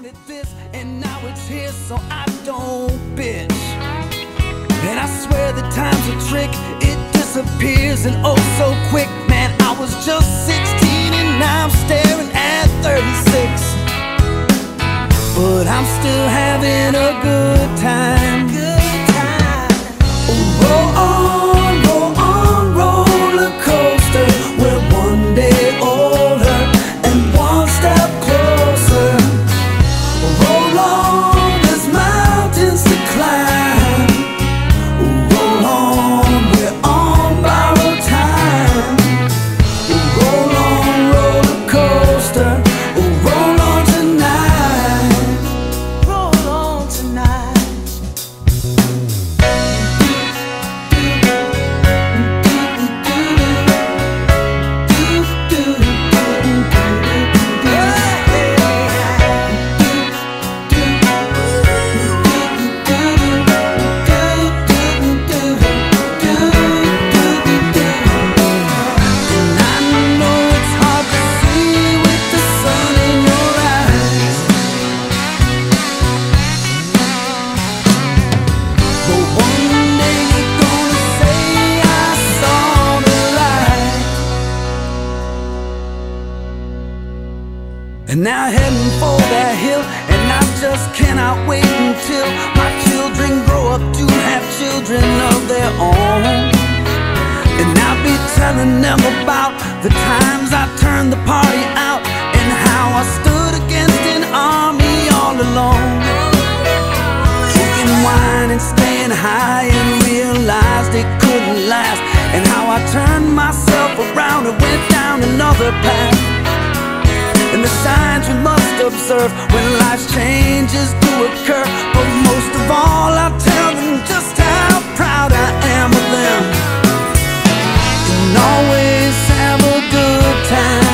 wanted this, and now it's here, so I don't bitch. And I swear the time's a trick, it disappears and oh so quick. Man, I was just 16 and now I'm staring at 36. But I'm still having a good time. Good And now heading for that hill, and I just cannot wait until my children grow up to have children of their own. And I'll be telling them about the times I turned the party out and how I stood against an army all alone. Drinking wine and staying high and realized it couldn't last. And how I turned myself around and went down another path serve when life's changes do occur. But most of all, I tell them just how proud I am of them. And always have a good time.